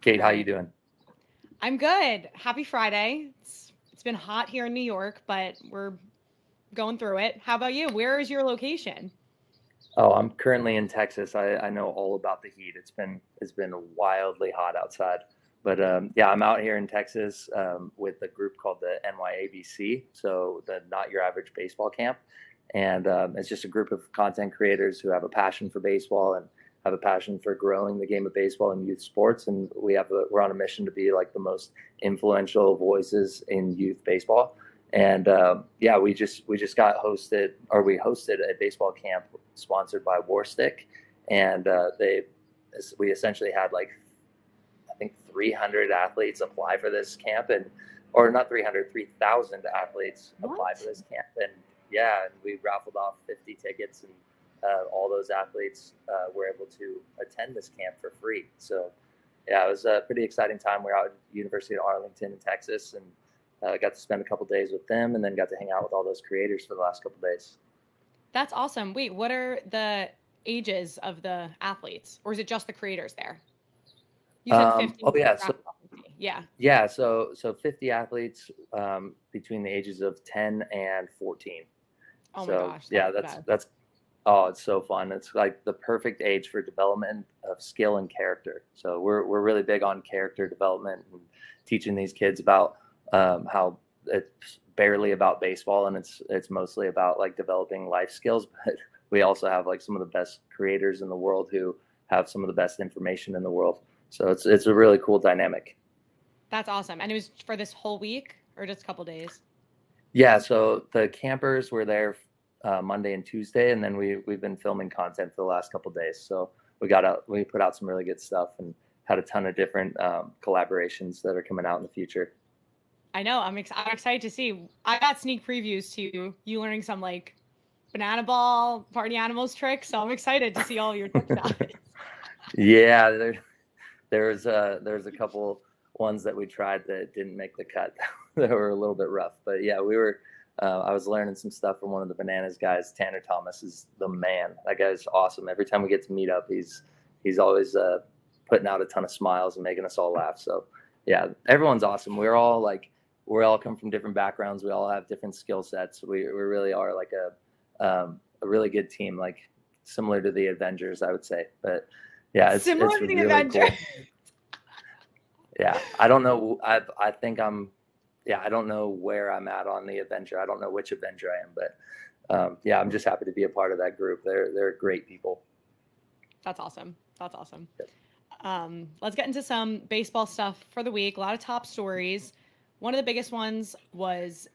Kait, how you doing? I'm good. Happy Friday. It's, it's been hot here in New York, but we're going through it. How about you? Where is your location? Oh, I'm currently in Texas. I, I know all about the heat. It's been it's been wildly hot outside. But um, yeah, I'm out here in Texas um, with a group called the NYABC, so the Not Your Average Baseball Camp, and um, it's just a group of content creators who have a passion for baseball and have a passion for growing the game of baseball and youth sports. And we have a, we're on a mission to be like the most influential voices in youth baseball. And um, yeah, we just we just got hosted, or we hosted a baseball camp sponsored by Warstic, and uh, they we essentially had like I think 300 athletes apply for this camp, and or not 300, 3,000 athletes what? apply for this camp, and yeah, and we raffled off 50 tickets, and uh, all those athletes uh, were able to attend this camp for free. So yeah, it was a pretty exciting time. We we're out at University of Arlington in Texas, and uh, got to spend a couple days with them, and then got to hang out with all those creators for the last couple days. That's awesome. Wait, what are the ages of the athletes, or is it just the creators there? You said um, 50. Oh yeah, so, yeah. Yeah, so so 50 athletes um, between the ages of 10 and 14. Oh so, my gosh. That's yeah, that's bad. that's oh, it's so fun. It's like the perfect age for development of skill and character. So we're we're really big on character development and teaching these kids about um, how it's barely about baseball and it's it's mostly about like developing life skills. But we also have like some of the best creators in the world who have some of the best information in the world. So it's it's a really cool dynamic. That's awesome. And it was for this whole week or just a couple days? Yeah so the campers were there uh, monday and tuesday and then we we've been filming content for the last couple days so we got out we put out some really good stuff and had a ton of different um, collaborations that are coming out in the future I know. I'm, ex- I'm excited to see. I got sneak previews to you learning some like banana ball party animals tricks. So I'm excited to see all your tricks. yeah, there, there's a there's a couple ones that we tried that didn't make the cut that were a little bit rough. But yeah, we were. Uh, I was learning some stuff from one of the bananas guys. Tanner Thomas is the man. That guy's awesome. Every time we get to meet up, he's he's always uh, putting out a ton of smiles and making us all laugh. So yeah, everyone's awesome. We're all like we all come from different backgrounds. We all have different skill sets. We, we really are like a um, a really good team, like similar to the Avengers, I would say. But yeah, it's similar it's to the really Avengers. Cool. Yeah, I don't know. I I think I'm. Yeah, I don't know where I'm at on the Avenger. I don't know which Avenger I am, but um, yeah, I'm just happy to be a part of that group. They're they're great people. That's awesome. That's awesome. Um, let's get into some baseball stuff for the week. A lot of top stories. One of the biggest ones was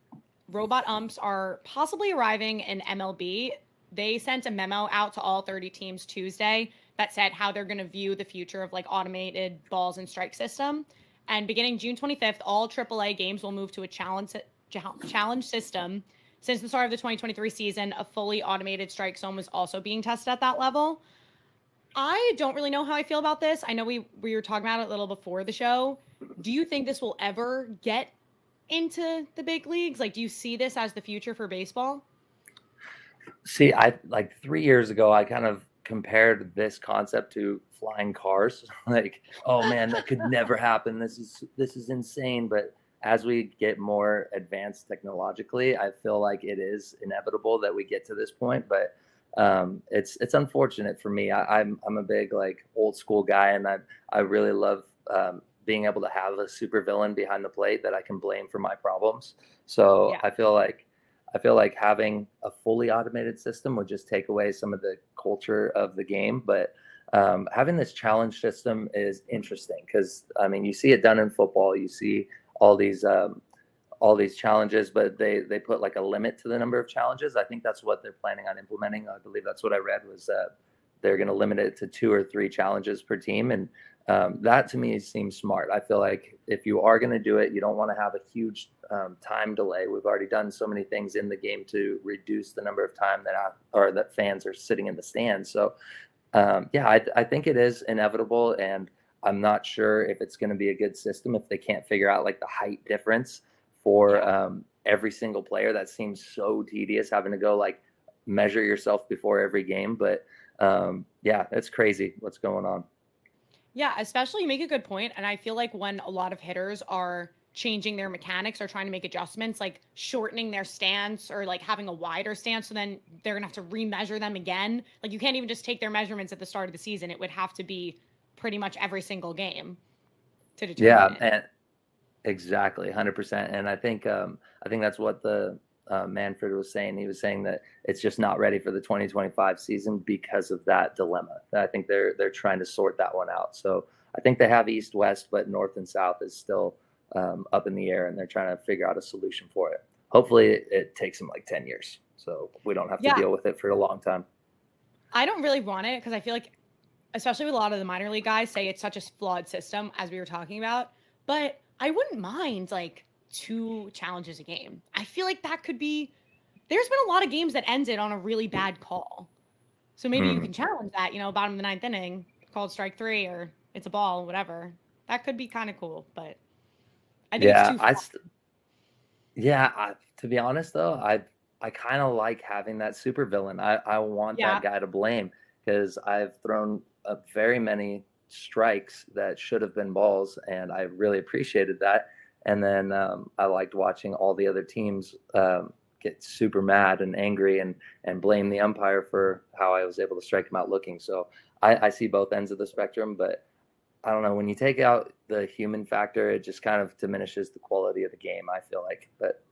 robot umps are possibly arriving in MLB. They sent a memo out to all 30 teams Tuesday that said how they're going to view the future of like automated balls and strike system. And beginning June 25th, all AAA games will move to a challenge challenge system. Since the start of the 2023 season, a fully automated strike zone was also being tested at that level. I don't really know how I feel about this. I know we we were talking about it a little before the show. Do you think this will ever get into the big leagues? Like, do you see this as the future for baseball? See, I like three years ago, I kind of compared this concept to flying cars. like, oh man, that could never happen. This is this is insane. But as we get more advanced technologically, I feel like it is inevitable that we get to this point. But um, it's it's unfortunate for me. I, am I'm, I'm a big like old school guy, and I I really love um, being able to have a super villain behind the plate that I can blame for my problems. So yeah. I feel like I feel like having a fully automated system would just take away some of the culture of the game, but um, having this challenge system is interesting because I mean you see it done in football. You see all these um, all these challenges, but they they put like a limit to the number of challenges. I think that's what they're planning on implementing. I believe that's what I read was that they're going to limit it to two or three challenges per team, and um, that to me seems smart. I feel like if you are going to do it, you don't want to have a huge um, time delay. We've already done so many things in the game to reduce the number of time that I, or that fans are sitting in the stands. So, um, yeah, I, I think it is inevitable, and I'm not sure if it's going to be a good system if they can't figure out like the height difference for um, every single player. That seems so tedious having to go like measure yourself before every game. But um, yeah, it's crazy what's going on. Yeah, especially you make a good point, and I feel like when a lot of hitters are changing their mechanics or trying to make adjustments, like shortening their stance or like having a wider stance. So then they're gonna have to remeasure them again. Like you can't even just take their measurements at the start of the season. It would have to be pretty much every single game to determine. Yeah, it. and exactly, hundred percent. And I think um, I think that's what the uh, Manfred was saying. He was saying that it's just not ready for the 2025 season because of that dilemma. I think they're they're trying to sort that one out. So I think they have East West, but North and South is still um, up in the air, and they're trying to figure out a solution for it. Hopefully, it, it takes them like 10 years, so we don't have to Yeah. deal with it for a long time. I don't really want it because I feel like, especially with a lot of the minor league guys, say it's such a flawed system as we were talking about. But I wouldn't mind like two challenges a game. I feel like that could be. There's been a lot of games that ended on a really bad call, so maybe you Hmm. can challenge that. You know, bottom of the ninth inning, called strike three, or it's a ball, whatever. That could be kind of cool, but I think yeah. I. St- yeah, I, to be honest though, I I kind of like having that super villain. I I want Yeah. that guy to blame because I've thrown uh, very many strikes that should have been balls, and I really appreciated that. And then um, I liked watching all the other teams um, get super mad and angry and and blame the umpire for how I was able to strike him out looking. So I, I see both ends of the spectrum, but I don't know. When you take out the human factor, it just kind of diminishes the quality of the game. I feel like, but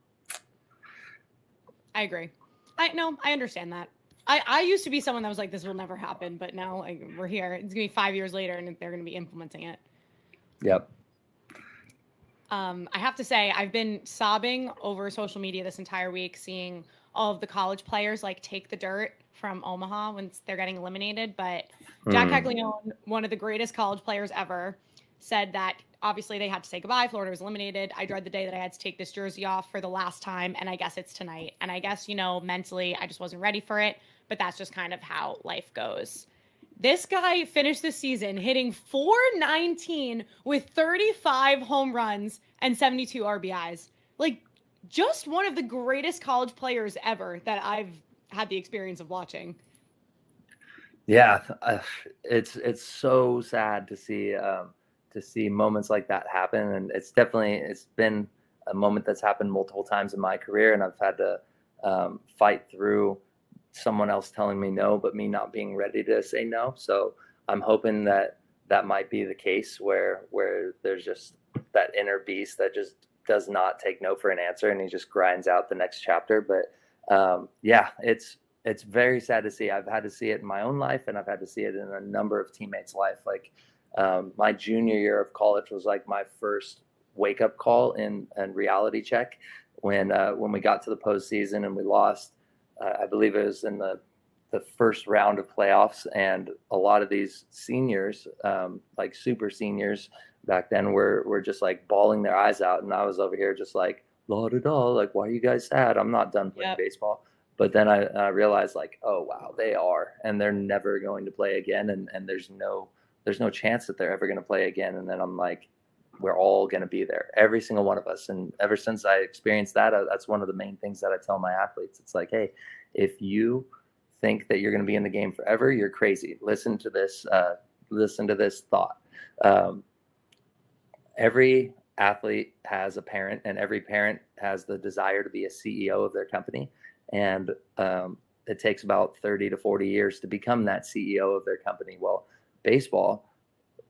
I agree. I no, I understand that. I, I used to be someone that was like, this will never happen, but now like, we're here. It's gonna be five years later, and they're gonna be implementing it. yep. Um, I have to say, I've been sobbing over social media this entire week, seeing all of the college players like take the dirt from Omaha when they're getting eliminated. But Jac Mm. Caglianone, one of the greatest college players ever, said that obviously they had to say goodbye. Florida was eliminated. I dread the day that I had to take this jersey off for the last time, and I guess it's tonight. And I guess you know mentally, I just wasn't ready for it. But that's just kind of how life goes. This guy finished the season hitting 419 with 35 home runs and 72 RBIs. Like, just one of the greatest college players ever that I've had the experience of watching. Yeah, uh, it's it's so sad to see um, to see moments like that happen, and it's definitely it's been a moment that's happened multiple times in my career, and I've had to um, fight through someone else telling me no, but me not being ready to say no. So I'm hoping that that might be the case where where there's just that inner beast that just does not take no for an answer, and he just grinds out the next chapter. But um, yeah, it's it's very sad to see. I've had to see it in my own life, and I've had to see it in a number of teammates' life. Like um, my junior year of college was like my first wake up call in and reality check when uh, when we got to the postseason and we lost. Uh, I believe it was in the the first round of playoffs, and a lot of these seniors, um, like super seniors back then, were were just like bawling their eyes out, and I was over here just like la da da, like why are you guys sad? I'm not done playing Yep. baseball. But then I, I realized like oh wow they are and they're never going to play again and, and there's no there's no chance that they're ever going to play again. And then i'm like we're all going to be there every single one of us. And ever since i experienced that uh, that's one of the main things that i tell my athletes. It's like hey if you think that you're going to be in the game forever you're crazy. Listen to this uh, listen to this thought. Um, every athlete has a parent and every parent has the desire to be a ceo of their company. And um, it takes about 30 to 40 years to become that ceo of their company. Well baseball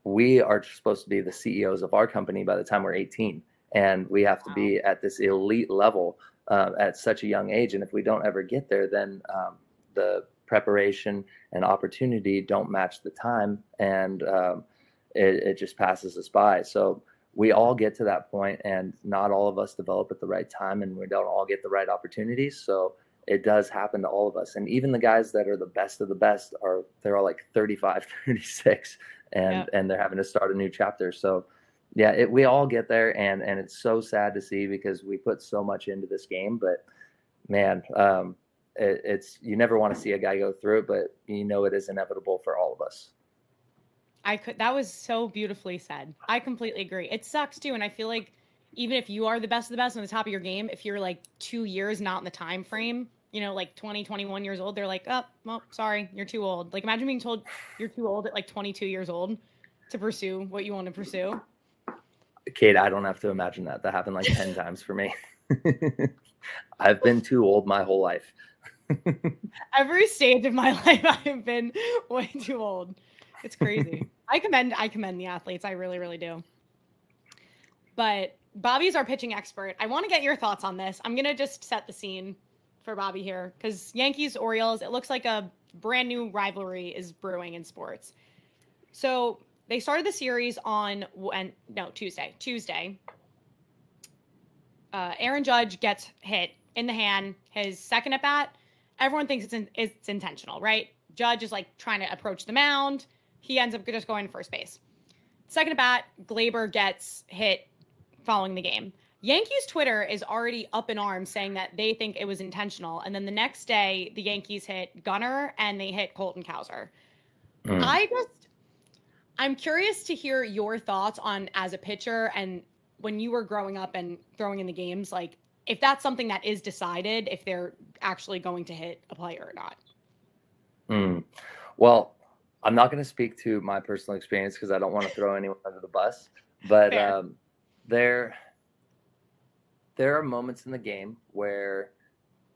we are supposed to be the ceos of our company by the time we're 18 and we have to be at this elite level uh, at such a young age. And if we don't ever get there then um, the preparation and opportunity don't match the time. And um, it, it just passes us by. So we all get to that point and not all of us develop at the right time and we don't all get the right opportunities. So it does happen to all of us. And even the guys that are the best of the best are they're all like 35 36 and Yep. and they're having to start a new chapter. So yeah it, we all get there and and it's so sad to see because we put so much into this game but man um it, it's you never want to see a guy go through it but you know it is inevitable for all of us I could that was so beautifully said. I completely agree. It sucks too, and I feel like even if you are the best of the best on the top of your game, if you're like two years not in the time frame, you know, like 20, 21 years old, they're like, oh, well, sorry, you're too old. Like imagine being told you're too old at like 22 years old. to pursue what you want to pursue? Kait, I don't have to imagine that. That happened like 10 times for me. I've been too old my whole life. Every stage of my life, I've been way too old. It's crazy. I commend I commend the athletes. I really, really do. But Bobby's our pitching expert. I want to get your thoughts on this. I'm gonna just set the scene for Bobby here because Yankees Orioles. It looks like a brand new rivalry is brewing in sports. So they started the series on and no Tuesday. Tuesday. Uh, Aaron Judge gets hit in the hand. His second at bat. Everyone thinks it's in, it's intentional, right? Judge is like trying to approach the mound. He ends up just going to first base. Second at bat, Gleyber gets hit following the game. Yankees Twitter is already up in arms saying that they think it was intentional. And then the next day, the Yankees hit Gunnar and they hit Colton Cowser. Mm. I just, I'm curious to hear your thoughts on as a pitcher and when you were growing up and throwing in the games, like if that's something that is decided, if they're actually going to hit a player or not. Mm. Well, I'm not going to speak to my personal experience because I don't want to throw anyone under the bus. But um, there, there are moments in the game where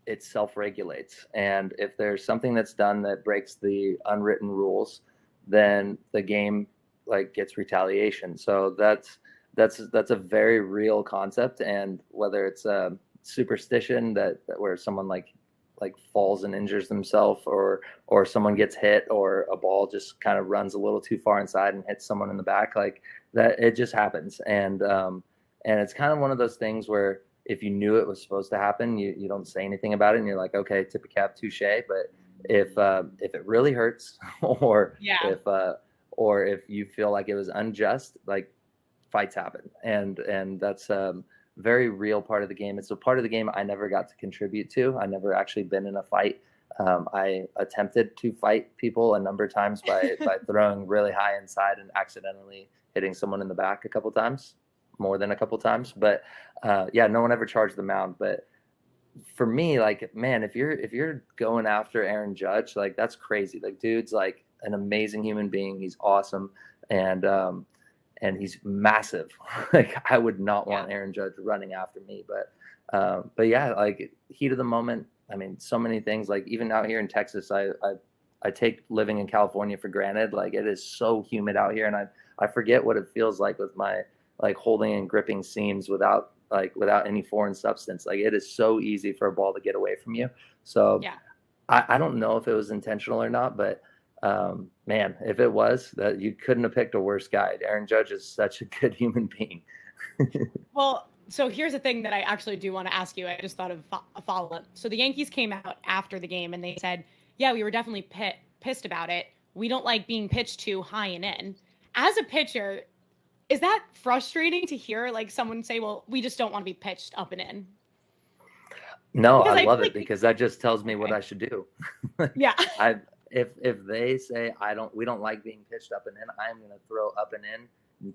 it self-regulates, and if there's something that's done that breaks the unwritten rules, then the game like gets retaliation. So that's that's that's a very real concept, and whether it's a superstition that, that where someone like like falls and injures themselves or or someone gets hit or a ball just kind of runs a little too far inside and hits someone in the back like that it just happens. And um and it's kind of one of those things where if you knew it was supposed to happen you, you don't say anything about it and you're like okay tip a cap touche. But if uh, if it really hurts or yeah. if uh or if you feel like it was unjust like fights happen. And and that's um very real part of the game. It's a part of the game I never got to contribute to. I never actually been in a fight. Um, I attempted to fight people a number of times by by throwing really high inside and accidentally hitting someone in the back a couple times, more than a couple times. But uh, yeah, no one ever charged the mound. But for me, like man, if you're if you're going after Aaron Judge, like that's crazy. Like dude's like an amazing human being. He's awesome, and um, and he's massive. like I would not want Aaron Judge running after me, but um, but yeah, like heat of the moment. I mean, so many things. Like even out here in Texas, I, I I take living in California for granted. Like it is so humid out here, and I I forget what it feels like with my like holding and gripping seams without like without any foreign substance. Like it is so easy for a ball to get away from you. So yeah. I, I don't know if it was intentional or not, but um, man, if it was, that you couldn't have picked a worse guy. Aaron Judge is such a good human being. well, so here's the thing that I actually do want to ask you. I just thought of a follow up. So the Yankees came out after the game and they said, "Yeah, we were definitely pit, pissed about it. We don't like being pitched too high and in." As a pitcher, is that frustrating to hear? Like someone say, "Well, we just don't want to be pitched up and in." No, I, I love it like because that just tells me what I should do. yeah, I if if they say I don't we don't like being pitched up and in, I'm going to throw up and in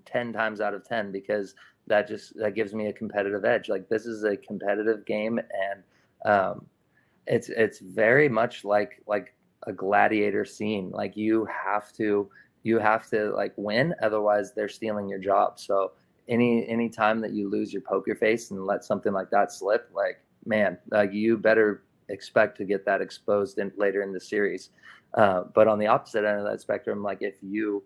10 times out of 10 because that just that gives me a competitive edge. Like this is a competitive game and um, it's it's very much like like a gladiator scene. Like you have to you have to like win otherwise they're stealing your job. So any any time that you lose your poker face and let something like that slip, like man, like you better expect to get that exposed in later in the series. Uh, but on the opposite end of that spectrum, like if you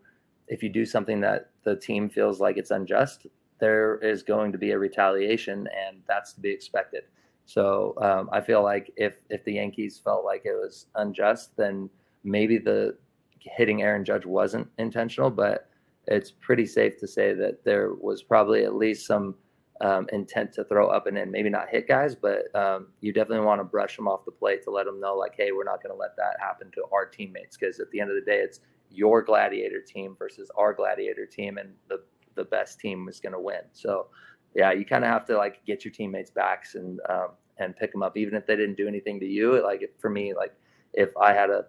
if you do something that the team feels like it's unjust, there is going to be a retaliation, and that's to be expected. So um, I feel like if if the Yankees felt like it was unjust, then maybe the hitting Aaron Judge wasn't intentional, but it's pretty safe to say that there was probably at least some um, intent to throw up and in. Maybe not hit guys, but um, you definitely want to brush them off the plate to let them know, like, hey, we're not going to let that happen to our teammates. Because at the end of the day, it's your gladiator team versus our gladiator team, and the the best team is going to win. So, yeah, you kind of have to like get your teammates' backs and um, and pick them up, even if they didn't do anything to you. Like for me, like if I had a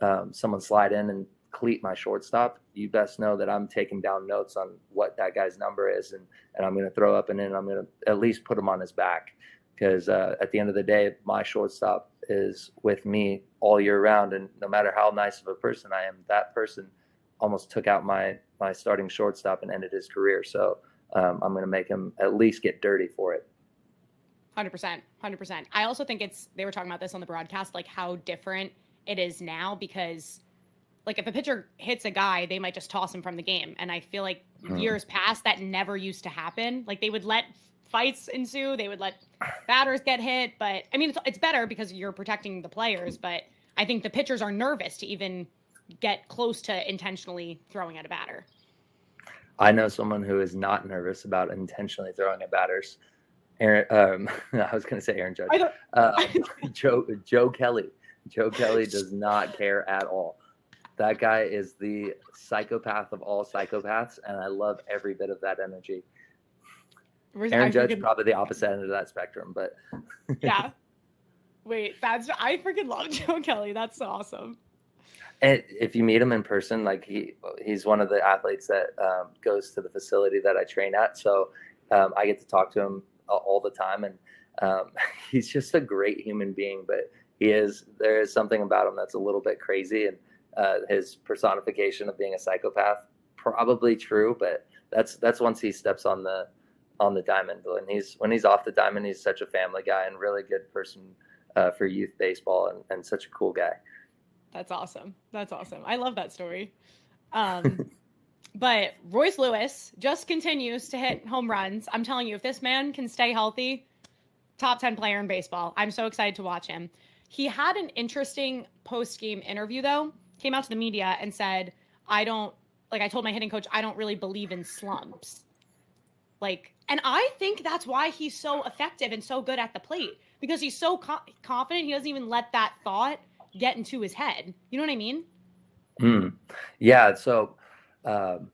um, someone slide in and cleat my shortstop, you best know that I'm taking down notes on what that guy's number is, and and I'm going to throw up and then I'm going to at least put him on his back because uh, at the end of the day, my shortstop is with me all year round, and no matter how nice of a person I am, that person almost took out my my starting shortstop and ended his career. So um, I'm going to make him at least get dirty for it. Hundred percent, hundred percent. I also think it's they were talking about this on the broadcast, like how different it is now because, like, if a pitcher hits a guy, they might just toss him from the game, and I feel like mm. years past that never used to happen. Like they would let fights ensue, they would let batters get hit, but I mean it's it's better because you're protecting the players, but I think the pitchers are nervous to even get close to intentionally throwing at a batter. I know someone who is not nervous about intentionally throwing at batters. Aaron, um, I was going to say Aaron Judge. Uh, Joe Joe Kelly. Joe Kelly does not care at all. That guy is the psychopath of all psychopaths, and I love every bit of that energy. Aaron Judge freaking... probably the opposite end of that spectrum, but yeah. Wait, that's I freaking love Joe Kelly. That's so awesome. And if you meet him in person, like he he's one of the athletes that um, goes to the facility that I train at, so um, I get to talk to him all the time, and um, he's just a great human being. But he is there is something about him that's a little bit crazy, and uh, his personification of being a psychopath probably true, but that's that's once he steps on the on the diamond. And he's when he's off the diamond, he's such a family guy and really good person uh, for youth baseball, and, and such a cool guy. That's awesome. That's awesome. I love that story. Um, but Royce Lewis just continues to hit home runs. I'm telling you, if this man can stay healthy, top 10 player in baseball. I'm so excited to watch him. He had an interesting post game interview, though, came out to the media and said, I don't, like, I told my hitting coach, I don't really believe in slumps. Like, and I think that's why he's so effective and so good at the plate because he's so co- confident. He doesn't even let that thought get into his head. You know what I mean? Mm. Yeah. So um,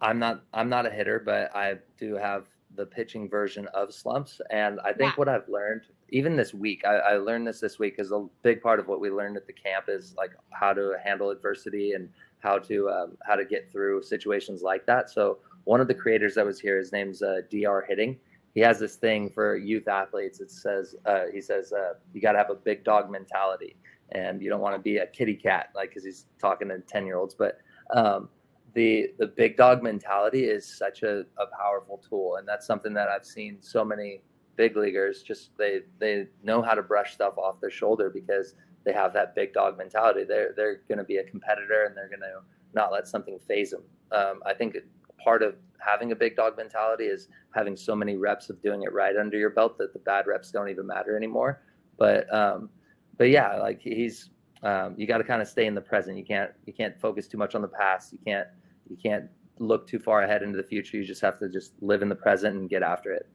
I'm not I'm not a hitter, but I do have the pitching version of slumps, and I think what I've learned even this week, I, I learned this this week because a big part of what we learned at the camp is like how to handle adversity and how to um, how to get through situations like that. So one of the creators that was here, his name's uh, Dr. Hitting. He has this thing for youth athletes. It says uh, he says uh, you got to have a big dog mentality and you don't want to be a kitty cat like because he's talking to 10 year olds but um, the the big dog mentality is such a, a powerful tool. And that's something that i've seen so many big leaguers just they they know how to brush stuff off their shoulder because they have that big dog mentality. They're they're going to be a competitor and they're going to not let something phase them um, i think part of having a big dog mentality is having so many reps of doing it right under your belt that the bad reps don't even matter anymore. But um, but yeah, like he's um, you got to kind of stay in the present. You can't you can't focus too much on the past. You can't you can't look too far ahead into the future. You just have to just live in the present and get after it.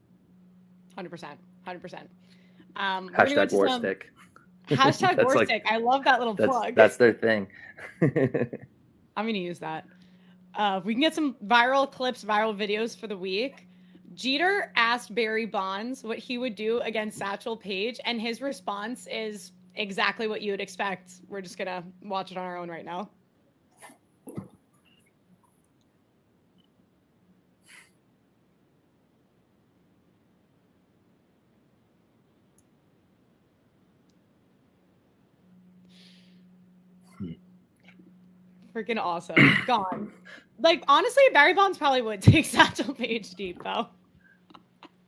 Hundred percent, hundred percent. Um, hashtag war some, stick. Hashtag war like, stick. I love that little that's, plug. That's their thing. I'm gonna use that. Uh, we can get some viral clips, viral videos for the week. Jeter asked Barry Bonds what he would do against Satchel Paige, and his response is exactly what you would expect. We're just gonna watch it on our own right now. Hmm. Freaking awesome. Gone. Like honestly, Barry Bonds probably would take Satchel Paige deep though.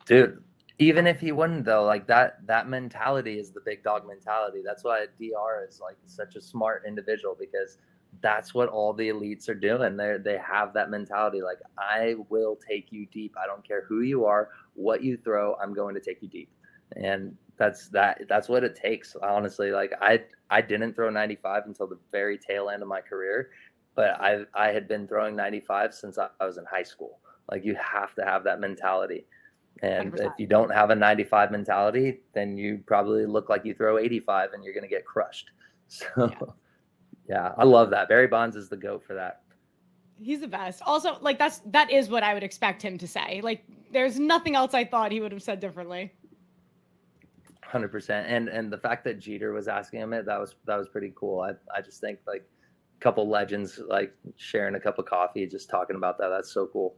Dude, even if he wouldn't though like that that mentality is the big dog mentality. That's why dr is like such a smart individual because that's what all the elites are doing. They they have that mentality like i will take you deep. I don't care who you are what you throw i'm going to take you deep. And that's that that's what it takes honestly. Like i i didn't throw 95 until the very tail end of my career but i i had been throwing 95 since i was in high school. Like you have to have that mentality and 100%. if you don't have a 95 mentality, then you probably look like you throw 85 and you're going to get crushed. So, yeah. yeah, I love that. Barry Bonds is the goat for that. He's the best. Also, like that's that is what I would expect him to say. Like, there's nothing else I thought he would have said differently. Hundred percent. And and the fact that Jeter was asking him it, that was that was pretty cool. I I just think like a couple legends like sharing a cup of coffee, just talking about that. That's so cool.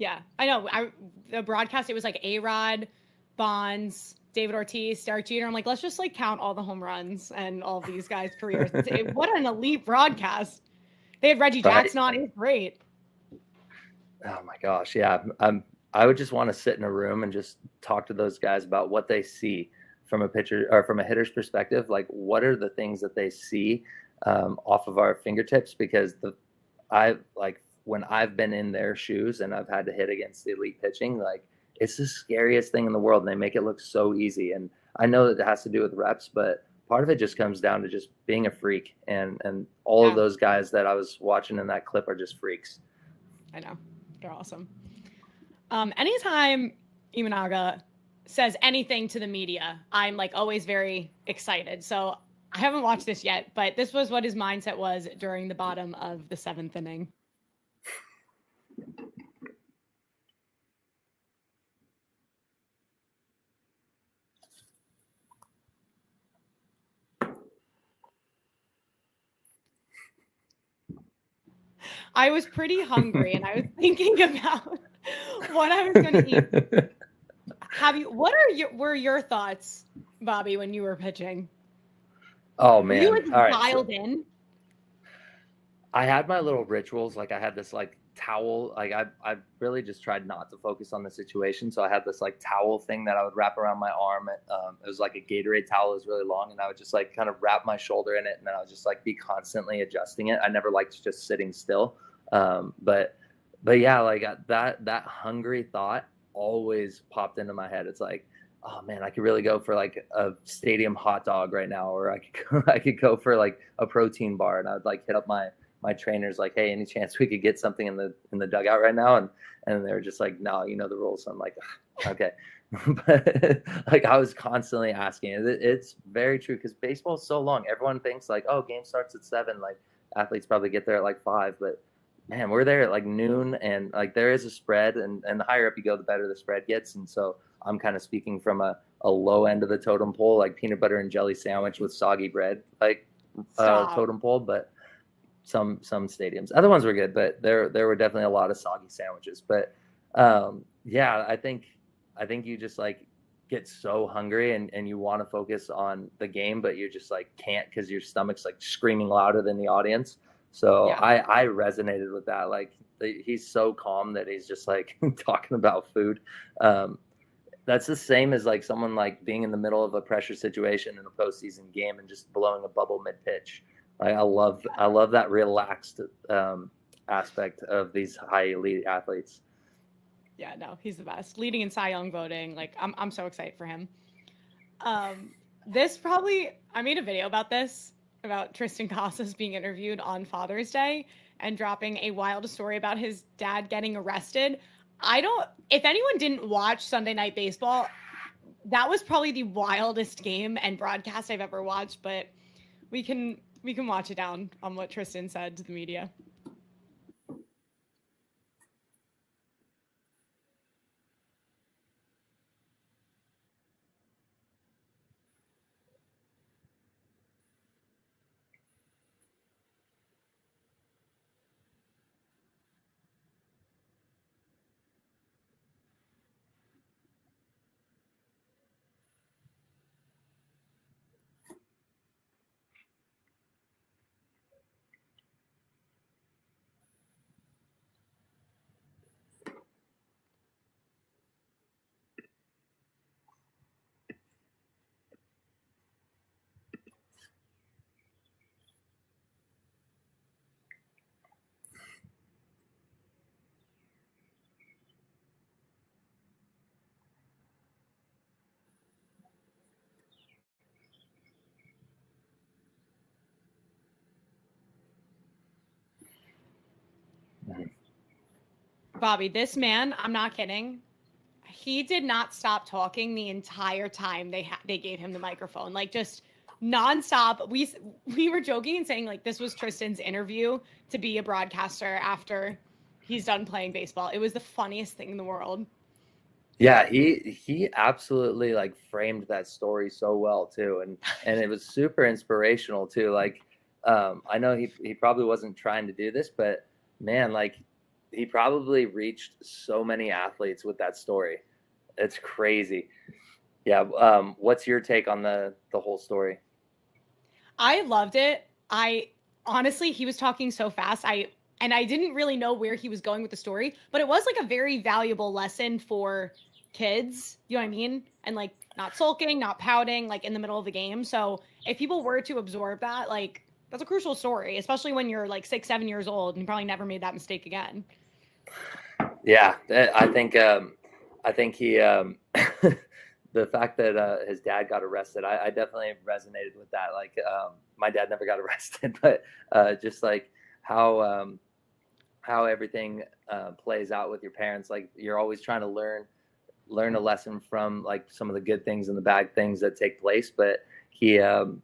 Yeah, I know. I the broadcast it was like A Rod, Bonds, David Ortiz, Derek Jeter. I'm like, let's just like count all the home runs and all these guys' careers. what an elite broadcast. They had Reggie Jackson right. on. He was great. Oh my gosh, yeah. I'm, I would just want to sit in a room and just talk to those guys about what they see from a pitcher or from a hitter's perspective. Like, what are the things that they see um, off of our fingertips? Because the I like when I've been in their shoes and I've had to hit against the elite pitching, like it's the scariest thing in the world. And they make it look so easy. And I know that it has to do with reps, but part of it just comes down to just being a freak. And and all yeah. of those guys that I was watching in that clip are just freaks. I know. They're awesome. Um, anytime Imanaga says anything to the media, I'm like always very excited. So I haven't watched this yet, but this was what his mindset was during the bottom of the seventh inning. I was pretty hungry and I was thinking about what I was going to eat. Have you? What are your were your thoughts, Bobby, when you were pitching? Oh man, you were dialed so in. I had my little rituals. Like I had this like towel. Like I, I really just tried not to focus on the situation. So I had this like towel thing that I would wrap around my arm. Um, it was like a Gatorade towel. It was really long, and I would just like kind of wrap my shoulder in it, and then I would just like be constantly adjusting it. I never liked just sitting still. Um, but, but yeah, like uh, that that hungry thought always popped into my head. It's like, oh man, I could really go for like a stadium hot dog right now, or I could go, I could go for like a protein bar, and I would like hit up my my trainers like, hey, any chance we could get something in the in the dugout right now? And and they were just like, no, you know the rules. So I'm like, okay. but like I was constantly asking. It, it's very true because baseball is so long. Everyone thinks like, oh, game starts at seven. Like athletes probably get there at like five, but man, we're there at like noon, and like there is a spread, and and the higher up you go, the better the spread gets. And so I'm kind of speaking from a a low end of the totem pole, like peanut butter and jelly sandwich with soggy bread, like uh, totem pole, but some some stadiums. Other ones were good, but there there were definitely a lot of soggy sandwiches. But um, yeah, I think I think you just like get so hungry and, and you want to focus on the game, but you just like can't because your stomach's like screaming louder than the audience. So yeah. I I resonated with that. Like he's so calm that he's just like talking about food. Um, that's the same as like someone like being in the middle of a pressure situation in a postseason game and just blowing a bubble mid pitch. I love I love that relaxed um, aspect of these high elite athletes. Yeah, no, he's the best. Leading in Cy Young voting, like I'm I'm so excited for him. Um, this probably I made a video about this about Triston Casas being interviewed on Father's Day and dropping a wild story about his dad getting arrested. I don't if anyone didn't watch Sunday Night Baseball, that was probably the wildest game and broadcast I've ever watched, but we can we can watch it down on what Triston said to the media. Bobby, this man, I'm not kidding. He did not stop talking the entire time they ha- they gave him the microphone. Like just nonstop. We we were joking and saying like this was Triston's interview to be a broadcaster after he's done playing baseball. It was the funniest thing in the world. Yeah, he he absolutely like framed that story so well too, and and it was super inspirational too. Like, um, I know he he probably wasn't trying to do this, but man, like he probably reached so many athletes with that story. It's crazy. Yeah. Um, what's your take on the the whole story? I loved it. I honestly, he was talking so fast. I and I didn't really know where he was going with the story, but it was like a very valuable lesson for kids. You know what I mean? And like not sulking, not pouting, like in the middle of the game. So if people were to absorb that, like that's a crucial story, especially when you're like six, seven years old and you probably never made that mistake again. Yeah, I think um, I think he um, the fact that uh, his dad got arrested, I, I, definitely resonated with that. Like um, my dad never got arrested, but uh, just like how um, how everything uh, plays out with your parents. Like you're always trying to learn learn a lesson from like some of the good things and the bad things that take place. But he um,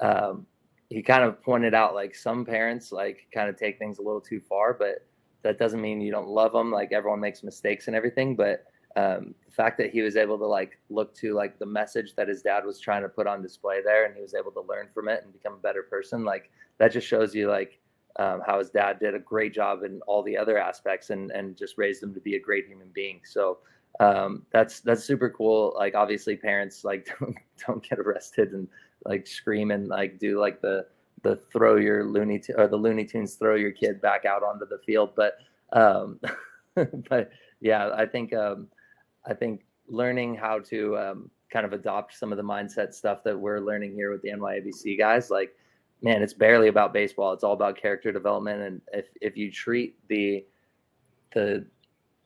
um, he kind of pointed out like some parents like kind of take things a little too far, but that doesn't mean you don't love them. Like everyone makes mistakes and everything, but um, the fact that he was able to like look to like the message that his dad was trying to put on display there, and he was able to learn from it and become a better person, like that just shows you like um, how his dad did a great job in all the other aspects and and just raised him to be a great human being. So um, that's that's super cool. Like obviously parents like don't don't get arrested and like scream and like do like the the throw your Looney or the Looney Tunes throw your kid back out onto the field. But um, but yeah, I think um, I think learning how to um, kind of adopt some of the mindset stuff that we're learning here with the NYABC guys, like man, it's barely about baseball. It's all about character development. And if if you treat the the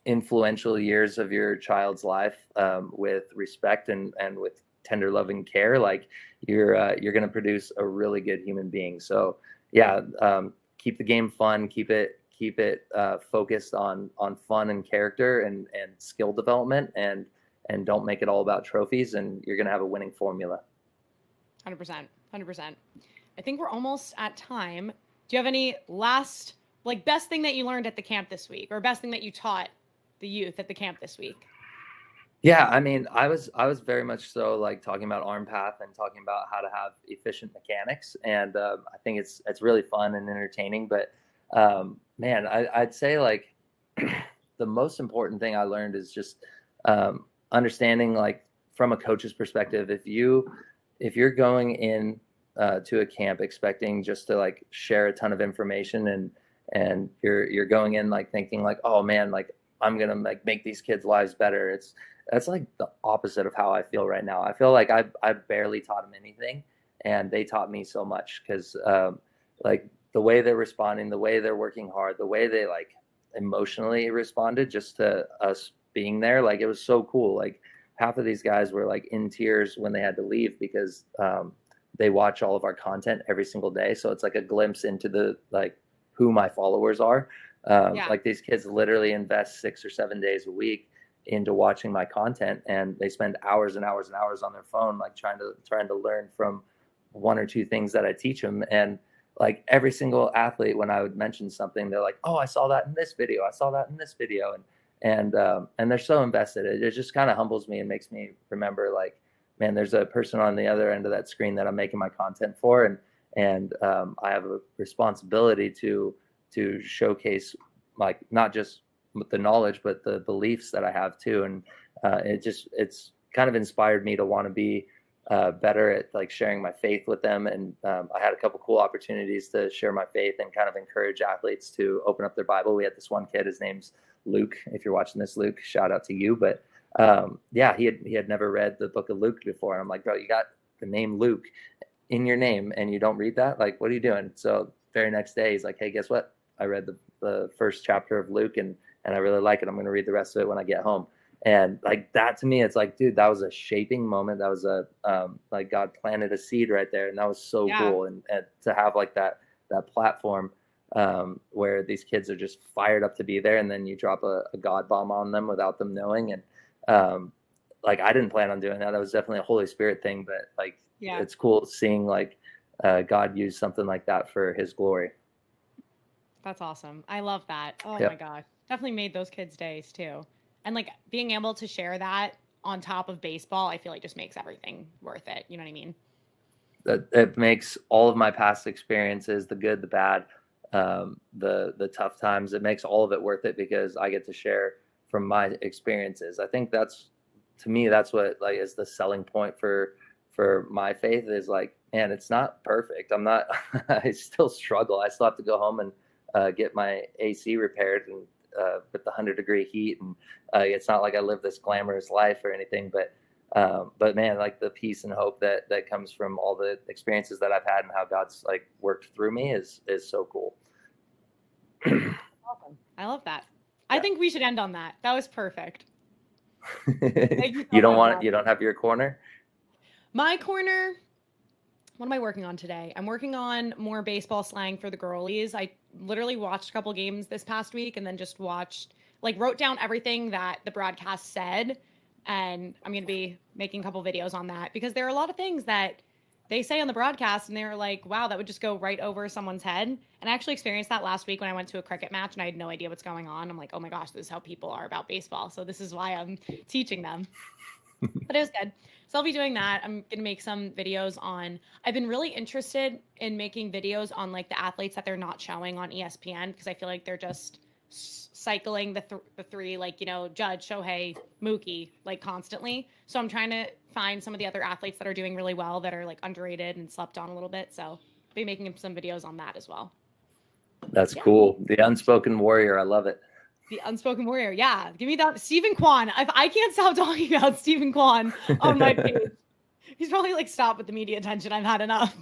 influential years of your child's life um, with respect and and with tender loving care like you're uh, you're going to produce a really good human being. So yeah um, keep the game fun keep it keep it uh, focused on on fun and character and and skill development and and don't make it all about trophies and you're going to have a winning formula. 100% 100% i think we're almost at time. Do you have any last like best thing that you learned at the camp this week or best thing that you taught the youth at the camp this week yeah, I mean, I was I was very much so like talking about arm path and talking about how to have efficient mechanics, and uh, I think it's it's really fun and entertaining. But um, man, I, would say like the most important thing I learned is just um, understanding like from a coach's perspective, if you if you're going in uh, to a camp expecting just to like share a ton of information and and you're you're going in like thinking like oh man like I'm gonna like make these kids' lives better. It's that's like the opposite of how I feel right now. I feel like I I barely taught them anything, and they taught me so much because um, like the way they're responding, the way they're working hard, the way they like emotionally responded just to us being there, like it was so cool. Like half of these guys were like in tears when they had to leave because um, they watch all of our content every single day. So it's like a glimpse into the like who my followers are. Um, yeah. Like these kids literally invest six or seven days a week into watching my content and they spend hours and hours and hours on their phone like trying to trying to learn from one or two things that I teach them and like every single athlete when I would mention something they're like oh I saw that in this video. I saw that in this video. And and um, and they're so invested. It, it just kind of humbles me and makes me remember like man there's a person on the other end of that screen that I'm making my content for. And and um, I have a responsibility to to showcase like not just the knowledge, but the beliefs that I have too. And uh, it just it's kind of inspired me to want to be uh, better at like sharing my faith with them. And um, I had a couple cool opportunities to share my faith and kind of encourage athletes to open up their Bible. We had this one kid, his name's Luke. If you're watching this, Luke, shout out to you. But um, yeah, he had he had never read the book of Luke before, and I'm like, bro, you got the name Luke in your name, and you don't read that? Like, what are you doing? So very next day, he's like, hey, guess what? I read the, the first chapter of Luke, and and I really like it. I'm going to read the rest of it when I get home. And like that to me, it's like, dude, that was a shaping moment. That was a um, like God planted a seed right there, and that was so yeah. cool. And, and to have like that that platform um, where these kids are just fired up to be there, and then you drop a, a God bomb on them without them knowing. And um, like I didn't plan on doing that. That was definitely a Holy Spirit thing, but like yeah. it's cool seeing like uh, God use something like that for His glory. That's awesome. I love that. Oh yep. my god definitely made those kids' days too. And like being able to share that on top of baseball, I feel like just makes everything worth it. You know what I mean? That it makes all of my past experiences, the good, the bad, um, the the tough times, it makes all of it worth it because I get to share from my experiences. I think that's to me that's what like is the selling point for for my faith is like, man, it's not perfect. I'm not. I still struggle. I still have to go home and uh, get my AC repaired and uh, with the hundred degree heat, and uh, it's not like I live this glamorous life or anything, but. Um, but man, like the peace and hope that that comes from all the experiences that I've had and how God's like worked through me is is so cool. awesome. I love that. Yeah. I think we should end on that. That was perfect. you, you don't want you don't have your corner? My corner what am I working on today? I'm working on more baseball slang for the girlies. I literally watched a couple games this past week and then just watched like wrote down everything that the broadcast said and I'm going to be making a couple videos on that because there are a lot of things that they say on the broadcast and they're like, wow, that would just go right over someone's head. And I actually experienced that last week when I went to a cricket match and I had no idea what's going on. I'm like, oh my gosh, this is how people are about baseball. So this is why I'm teaching them. But it was good. So I'll be doing that. I'm going to make some videos on, I've been really interested in making videos on like the athletes that they're not showing on ESPN because I feel like they're just cycling the, th- the three, like, you know, Judge, Shohei, Mookie, like constantly. So I'm trying to find some of the other athletes that are doing really well that are like underrated and slept on a little bit. So I'll be making some videos on that as well. That's yeah. cool. The unspoken warrior. I love it. The unspoken warrior. Yeah. Give me that. Steven Kwan. If I can't stop talking about Steven Kwan on my page, he's probably like, stop with the media attention. I've had enough.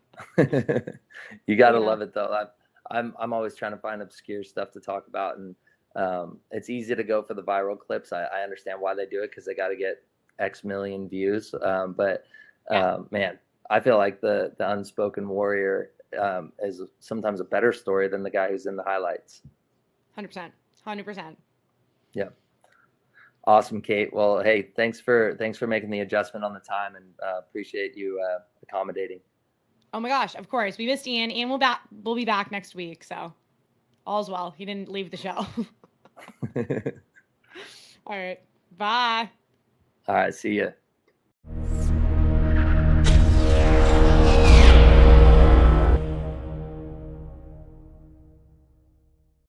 you got to yeah. love it though. I'm, I'm, I'm always trying to find obscure stuff to talk about. And um, it's easy to go for the viral clips. I, I understand why they do it because they got to get X million views. Um, but um, man, I feel like the the unspoken warrior um, is sometimes a better story than the guy who's in the highlights. Hundred percent, hundred percent. Yeah. Awesome, Kait. Well, hey, thanks for thanks for making the adjustment on the time, and uh, appreciate you uh, accommodating. Oh my gosh, of course. We missed Ian. Ian will back. We'll be back next week, so all's well. He didn't leave the show. All right. Bye. All right. See ya.